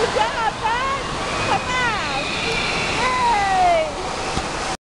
Good job!